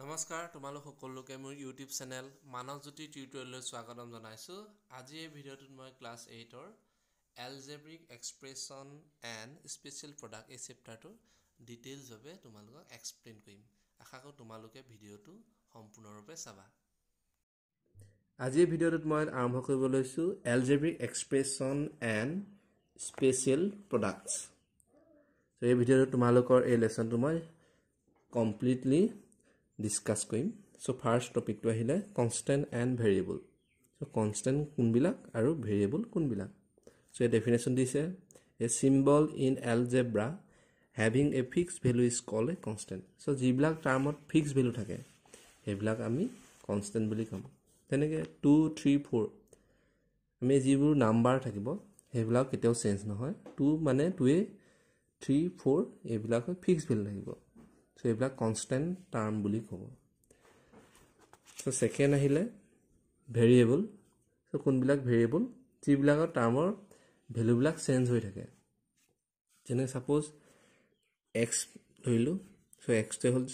নমস্কাৰ তোমালোক সকলোকে মোৰ ইউটিউব চেনেল মানৱজ্যোতি টিউটৰিয়েললৈ স্বাগতম জনাইছোঁ। আজি এই ভিডিঅ'টোত মই ক্লাছ এইটৰ algebraic expression and special product এই চেপ্টাৰটোৰ ডিটেইলছভাৱে তোমালোকক এক্সপ্লেইন কৰিম। আশা কৰোঁ তোমালোকে ভিডিঅ'টো সম্পূৰ্ণৰূপে চাবা। আজিৰ ভিডিঅ'টোত মই আৰম্ভ কৰিব লৈছোঁ algebraic expression and special products এই ভিডিঅ'টোত তোমালোকৰ এই লেচনটো মই কমপ্লিটলি ডিছকাছ কৰিম। চ' ফাৰ্ষ্ট টপিকটো আহিলে constant and variable so' constant কোনবিলাক আৰু ভেৰিয়েবল কোনবিলাক? চ' এই ডেফিনেশ্যন দিছে a symbol in algebra having a fix value is call a constant so' যিবিলাক টাৰ্মত ফিক্স ভেলু থাকে সেইবিলাক আমি কনষ্টেণ্ট বুলি ক'ম। তেনেকৈ টু থ্ৰী ফ'ৰ আমি যিবোৰ নাম্বাৰ থাকিব সেইবিলাক কেতিয়াও চেঞ্জ নহয়। টু মানে টুৱে থ্ৰী ফ'ৰ এইবিলাক ফিক্স ভেলু থাকিব। চ' এইবিলাক কনষ্টেণ্ট টাৰ্ম বুলি ক'ব। চ' ছেকেণ্ড আহিলে ভেৰিয়েবল চ' কোনবিলাক ভেৰিয়েবল যিবিলাকৰ টাৰ্মৰ ভেলুবিলাক চেঞ্জ হৈ থাকে। যেনে ছাপ'জ এক্স ধৰিলোঁ। চ' এক্সটোৱে হ'ল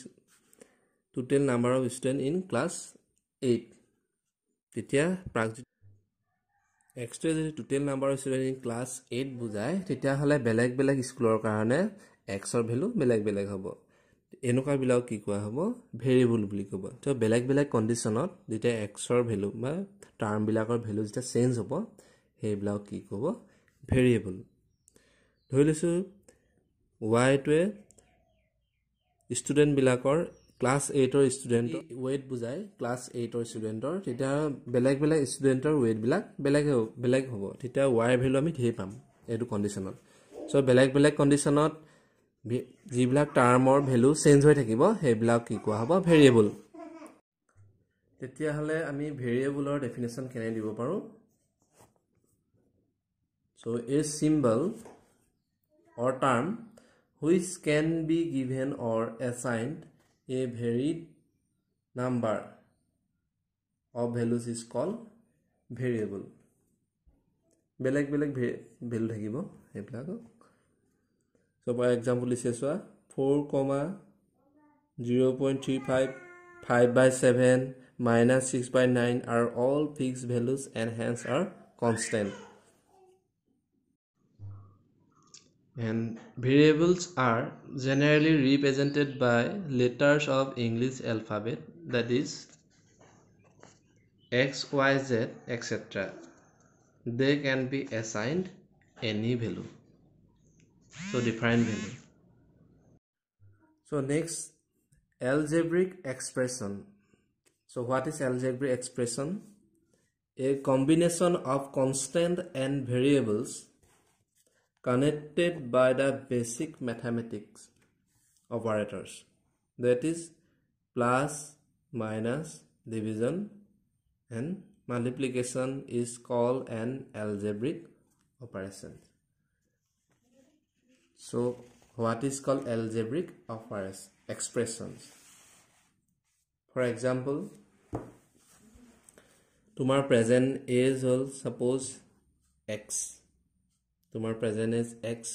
total number of student in class eight তেতিয়া প্ৰাক এক্সটোৱে যদি total number of student in class eight বুজায় তেতিয়াহ'লে বেলেগ বেলেগ স্কুলৰ কাৰণে এক্সৰ ভেলু বেলেগ বেলেগ হ'ব। এনেকুৱাবিলাক কি কোৱা হ'ব? ভেৰিয়েবল বুলি ক'ব। তো বেলেগ বেলেগ কণ্ডিশ্যনত যেতিয়া এক্সৰ ভেলু বা টাৰ্মবিলাকৰ ভেলু যেতিয়া চেঞ্জ হ'ব সেইবিলাক কি ক'ব? ভেৰিয়েবল ধৰি লৈছোঁ ৱাইটোৱে ষ্টুডেণ্টবিলাকৰ ক্লাছ এইটৰ ষ্টুডেণ্ট ৱেইট বুজায় ক্লাছ এইটৰ ষ্টুডেণ্টৰ তেতিয়া বেলেগ বেলেগ ষ্টুডেণ্টৰ ৱেইটবিলাক বেলেগ বেলেগ হ'ব। তেতিয়া ৱাইৰ ভেলু আমি ধেৰ পাম এইটো কণ্ডিশ্যনত চ' বেলেগ বেলেগ কণ্ডিশ্যনত যিবিলাক টাৰ্মৰ ভেলু চেঞ্জ হৈ থাকিব সেইবিলাক কি কোৱা হ'ব? ভেৰিয়েবল। তেতিয়াহ'লে আমি ভেৰিয়েবলৰ ডেফিনেশ্যন কেনে দিব পাৰোঁ? So' a symbol or term which can be given or assigned a varied number of values is call variable বেলেগ বেলেগ ভেলু থাকিব সেইবিলাকক। চ' এক্সাম্পল দিছে চোৱা four comma zero' point three five five by seven minus six by nine are all fix values and hence are constant and variables are generally represented by letters of English alphabet that is x y z etcetera they can be assigned any value so different value so next algebraic expression. So what is algebraic expression? A combination of constant and variables connected by the basic mathematics operators that is plus minus division and multiplication is called an algebraic operation so what is called algebraic operas expressions? For example তোমাৰ present age হ'ল suppose x তোমাৰ present age x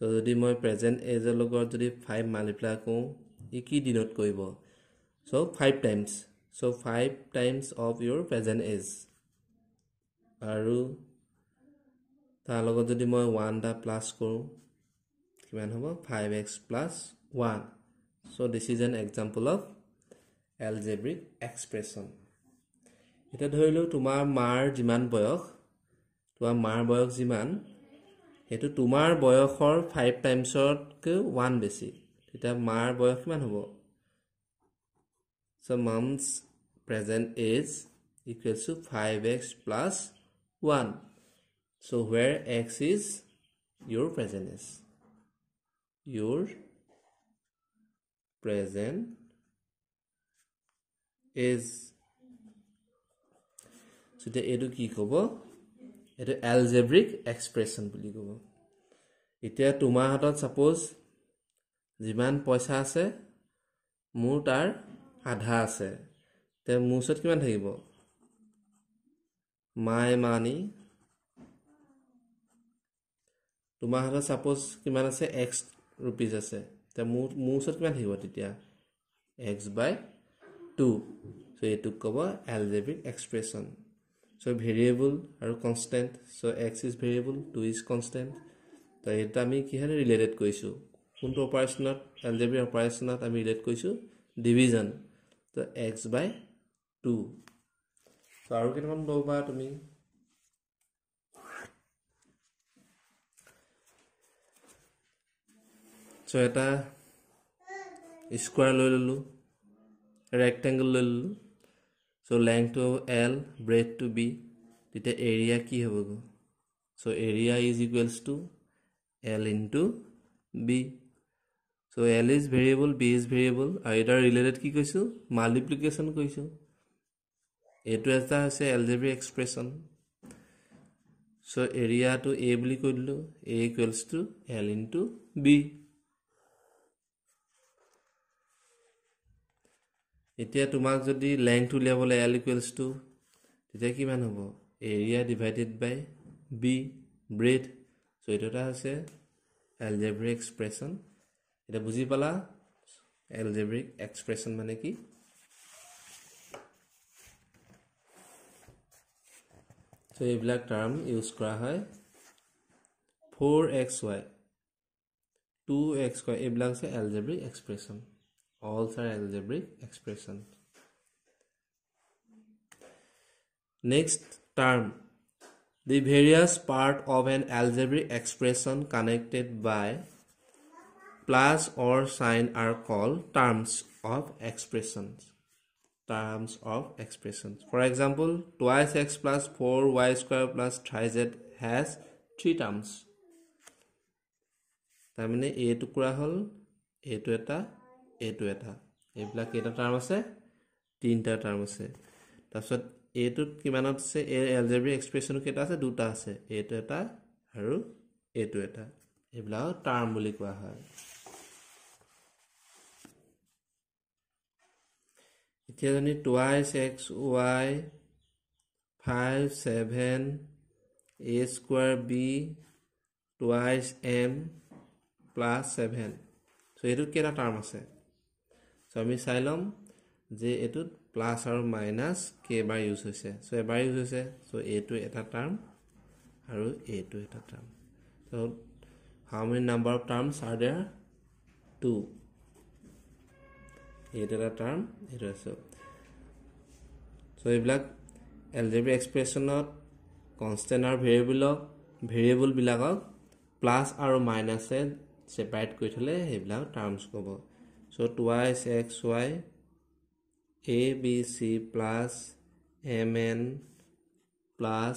so যদি মই present এজৰ লগত যদি five multiply কৰোঁ ই কি দিনত কৰিব? So' five times so' five times of your present age আৰু তাৰ লগত যদি মই ওৱান এটা প্লাছ কৰোঁ কিমান হ'ব? Five x plus one so' this is an example of algebraic expression এতিয়া ধৰিলোঁ তোমাৰ মাৰ যিমান বয়স তোমাৰ মাৰ বয়স যিমান সেইটো তোমাৰ বয়সৰ ফাইভ টাইমছতকৈ ওৱান বেছি। তেতিয়া মাৰ বয়স কিমান হ'ব? So' mum's present age equals to five x plus one so' where x is your present age your present is এতিয়া এইটো কি ক'ব? এইটো এলজেব্ৰিক এক্সপ্ৰেশ্যন বুলি ক'ব। এতিয়া তোমাৰ হাতত ছাপ'জ যিমান পইচা আছে মোৰ তাৰ আধা আছে। এতিয়া মোৰ ওচৰত কিমান থাকিব? মাই মানি তোমাৰ হাতত ছাপ'জ কিমান আছে? এক্স ৰুপিজ আছে। এতিয়া মোৰ মোৰ ওচৰত কিমান থাকিব তেতিয়া? এক্স বাই টু চ' এইটোক ক'ব এলজেব্ৰিক এক্সপ্ৰেশ্যন চ' ভেৰিয়েবল আৰু constant so' x is variable two is constant তো এইটো আমি কিহেৰে ৰিলেটেড কৰিছোঁ? কোনটো অপাৰেশ্যনত এলজেব্ৰিক অপাৰেশ্যনত আমি ৰিলেট কৰিছোঁ? ডিভিজন তো এক্স বাই টু ত' আৰু কেইটামান ল'ব তুমি? চ' এটা স্কুৱাৰ লৈ ল'লোঁ ৰেক্টেংগল লৈ ল'লোঁ। চ' লেংথটো এল ব্ৰেডটো বি তেতিয়া এৰিয়া কি হ'বগৈ? So' area is equals to L into B so' L is variable B is variable আৰু এইটাৰ ৰিলেটেড কি কৈছোঁ মাল্টিপ্লিকেশ্যন কৰিছোঁ। এইটো এটা হৈছে এলজেবি এক্সপ্ৰেশ্যন চ' এৰিয়াটো এ বুলি কৈ দিলোঁ। A equals to L into B এতিয়া তোমাক যদি লেংথ উলিয়াবলৈ এল ইকুৱেলছ টু তেতিয়া কিমান হ'ব? এৰিয়া ডিভাইডেড বাই বি এইটো এটা হৈছে এলজেব্ৰিক এক্সপ্ৰেশ্যন এতিয়া বুজি পালা? এলজেব্ৰিক এক্সপ্ৰেশ্যন মানে কি? চ' এইবিলাক টাৰ্ম ইউজ কৰা হয়। For x y two x y এইবিলাক হৈছে algebraic expression also are algebraic expression next term the various part of an algebraic expression connected by plus or sign are call terms of expressions terms of expressions. For example, twice x plus 4y square plus 3z has three terms. তাৰমানে এ টুকুৰা হ'ল এইটো এটা এইটো এটা। এইবিলাক কেইটা term আছে? তিনিটা টাৰ্ম আছে। তাৰপিছত এইটোত কিমানত আছে? এই এলজেব্ৰিক এক্সপ্ৰেশ্যনো কেইটা আছে? দুটা আছে। এইটো এটা আৰু এইটো এটা। এইবিলাক টাৰ্ম বুলি কোৱা হয়। এতিয়া যদি twice x y five seven a square b twice m plus seven so' এইটোত কেইটা টাৰ্ম আছে? চ' আমি চাই ল'ম যে এইটোত প্লাছ আৰু মাইনাছ কেইবাৰ ইউজ হৈছে। চ' এবাৰ ইউজ হৈছে। চ' এইটো এটা টাৰ্ম আৰু এইটো এটা term so' how many number of terms are there two এইটো এটা টাৰ্ম এইটো আছে। চ' এইবিলাক এলজেব্ৰিক এক্সপ্ৰেশ্যনত কনষ্টেণ্ট আৰু ভেৰিয়েবলক ভেৰিয়েবলবিলাকক প্লাছ আৰু মাইনাছে ছেপাৰেট কৰি থ'লে সেইবিলাক টাৰ্মছ ক'ব so' twice x y a b c plus m n plus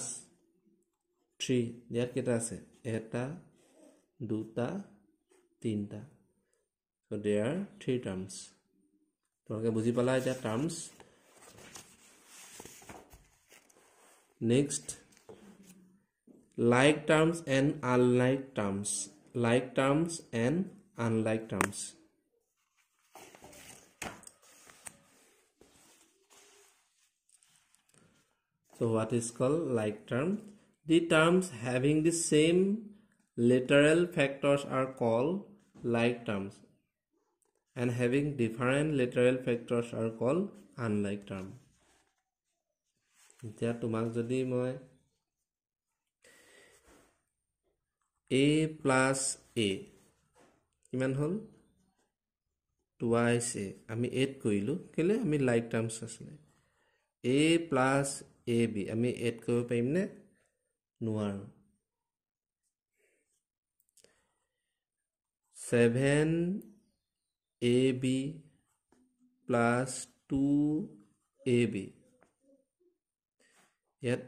three ইয়াত কেইটা আছে এটা দুটা তিনিটা so' they are three terms তোমালোকে বুজি পালা এতিয়া terms next like terms and unlike terms like terms and unlike terms So what is called like term? The terms having the same literal factors are called like terms and having different literal factors are called unlike term. এতিয়া তোমাক যদি মই এ plus এ কিমান হ'ল twice এ আমি eight কৰিলোঁ কেলৈ আমি লাইক টাৰ্মছ আছিলে এ প্লাছ এ বি আমি এড কৰিব পাৰিমনে নোৱাৰোঁ seven a b plus two a b ইয়াত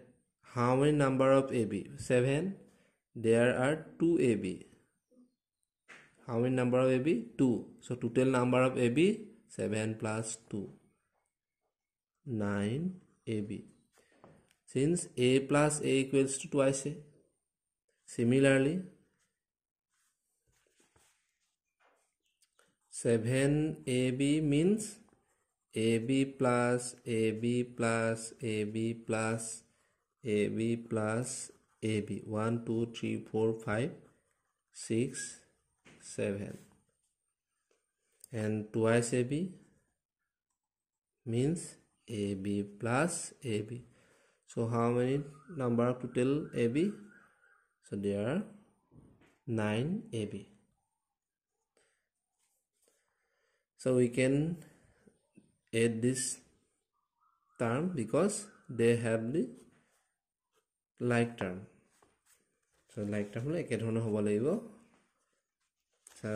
how many number of a b seven there are two a b how many number of a b two so' total number of a b seven plus two nine a b since a plus a equals to twice a. Similarly, 7ab means ab plus ab plus ab plus ab plus ab 1 2 3 4 5 6 7 and twice ab means ab plus ab so how many number of total ab so there are 9 ab so we can add this term because they have the like term so like term হলে একেধৰণৰ হ'ব লাগিব so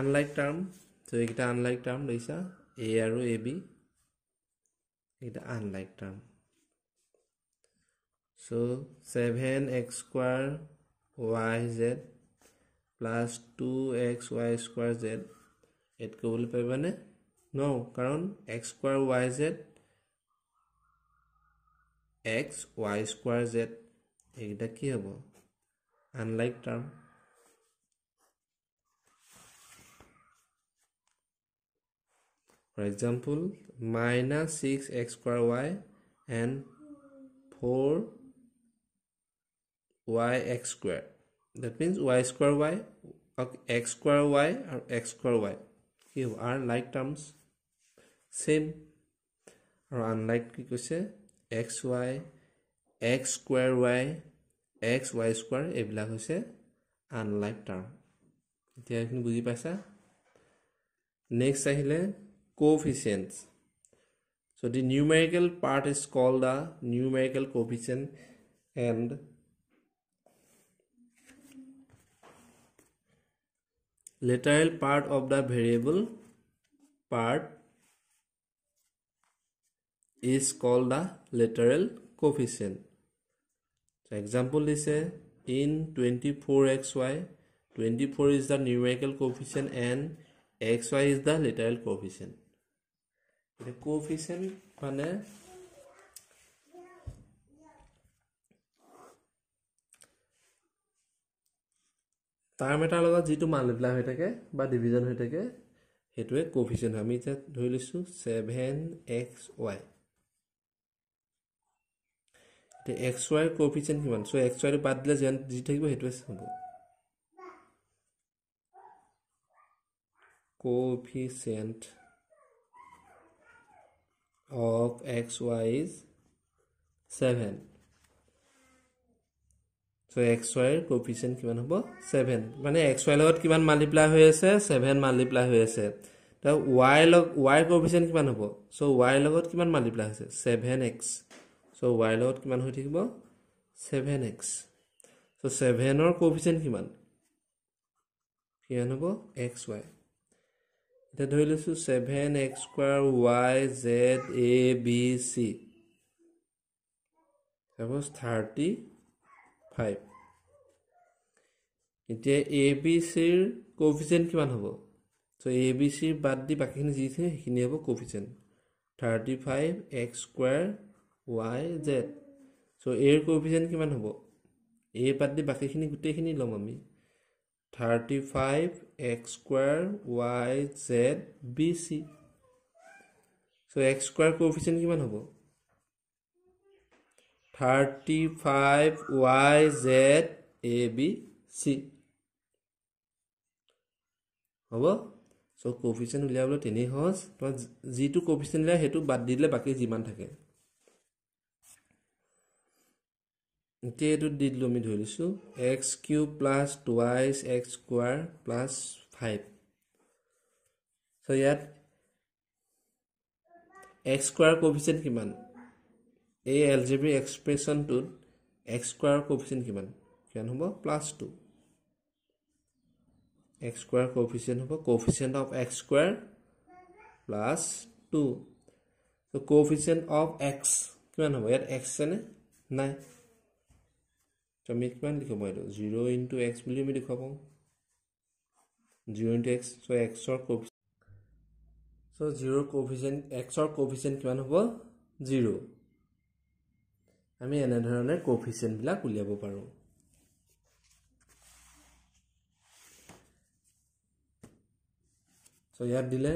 unlike term so এইকেইটা unlike term লৈছা a আৰু a b এইকেইটা unlike term so 7x square yz plus 2x y square z add কৰিবলৈ পাৰিবানে? ন কাৰণ x square y z x y square z এইকেইটা কি হ'ব? Unlike term for example minus six x square y and four y x square that means y square y x square y আৰু x square y কি হ'ব are like terms same আৰু unlike কি কৈছে x y x square y x y square এইবিলাক হৈছে unlike term এতিয়া এইখিনি বুজি পাইছা? নেক্সট আহিলে coefficients so' the numerical part is call the numerical coefficient and literal part of the variable part is call the literal coefficient. Example দিছে in twenty four x y twenty four is the numerical coefficient and x y is the literal coefficient এতিয়া coefficient মানে term এটাৰ লগত যিটো multiply হৈ থাকে বা division হৈ থাকে সেইটোৱে কফিচিয়েণ্ট হয়। আমি এতিয়া ধৰি লৈছোঁ ছেভেন এক্স ৱাই এতিয়া এক্স ৱাইৰ কফিচিয়েণ্ট কিমান? চ' এক্স ৱাইটো বাদ দিলে যিমান যি থাকিব সেইটোৱে হ'ব। coefficient of xy is 7 so' x ৱাইৰ coefficient কিমান হ'ব? ছেভেন মানে এক্স ৱাইৰ লগত কিমান মাল্টিপ্লাই হৈ আছে? ছেভেন মাল্টিপ্লাই হৈ আছে। তাৰ ৱাইৰ লগ ৱাইৰ কফিচিয়েণ্ট কিমান হ'ব? চ' ৱাইৰ লগত কিমান মাল্টিপ্লাই হৈছে? ছেভেন এক্স চ' ৱাইৰ লগত কিমান হৈ থাকিব? ছেভেন এক্স চ' ছেভেনৰ কফিচিয়েণ্ট কিমান? কিমান হ'ব? এক্স ৱাই এতিয়া ধৰি লৈছোঁ seven x square y z a b c suppose thirty five এতিয়া এ বি চিৰ কফিচিয়েণ্ট কিমান হ'ব? চ' এ বি চিৰ বাদ দি বাকীখিনি যিখিনি সেইখিনি হ'ব coefficient thirty five x square y z so' এৰ কফিচিয়েণ্ট কিমান হ'ব? এ বাদ দি বাকীখিনি গোটেইখিনি ল'ম আমি। Thirty five x square y z b c so' x square coefficient কিমান হ'ব? Thirty five y z a b c হ'ব? চ' কফিচিয়েণ্ট উলিয়াবলৈ তেনেই সহজ। তোমাৰ যিটো কফিচিয়েণ্ট উলিয়াই সেইটো বাদ দি দিলে বাকী যিমান থাকে। এতিয়া এইটোত দি দিলোঁ আমি ধৰি লৈছোঁ x cube plus twice x square plus five so' ইয়াত এক্স স্কুৱাৰ কফিচিয়েণ্ট কিমান? এই এল জি বি এক্সপ্ৰেশ্যনটোত এক্স স্কুৱাৰৰ কফিচিয়েণ্ট কিমান? কিমান হ'ব? Plus two x square coefficient হ'ব coefficient of x square plus two coefficient of x কিমান হ'ব? ইয়াত এক্স আছেনে নাই। আমি কিমান লিখিব এইটো? জিৰ' ইনটু এক্স বুলি আমি দেখুৱাব জিৰ' ইনটু এক্স চ' এক্সৰ কফি চ' জিৰ' কফিচিয়েণ্ট এক্সৰ কফিচিয়েণ্ট কিমান হ'ব? জিৰ' আমি এনেধৰণে কফিচিয়েণ্টবিলাক উলিয়াব পাৰোঁ। চ' ইয়াত দিলে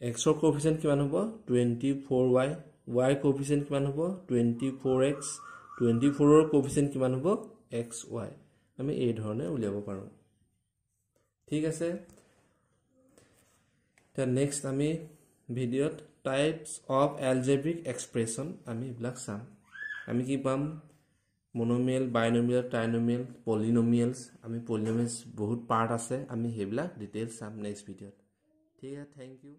এক্সৰ কফিচিয়েণ্ট কিমান হ'ব? টুৱেণ্টি ফ'ৰ ৱাই ৱাইৰ কফিচিয়েণ্ট কিমান হ'ব? টুৱেণ্টি ফ'ৰ এক্স টুৱেণ্টি ফ'ৰৰ কফিচিয়েণ্ট কিমান হ'ব? এক্স ৱাই আমি এই ধৰণে উলিয়াব পাৰোঁ। ঠিক আছে? এতিয়া নেক্সট আমি ভিডিঅ'ত টাইপছ অফ এলজেব্ৰিক এক্সপ্ৰেশ্যন আমি এইবিলাক চাম। আমি কি পাম? মনমিয়েল বাইনমিয়েল ট্ৰাইনমিয়েল পলিনমিয়েলছ আমি পলিনমিয়েলছ বহুত পাৰ্ট আছে আমি সেইবিলাক ডিটেইলছ চাম নেক্সট ভিডিঅ'ত ঠিক আছে থেংক ইউ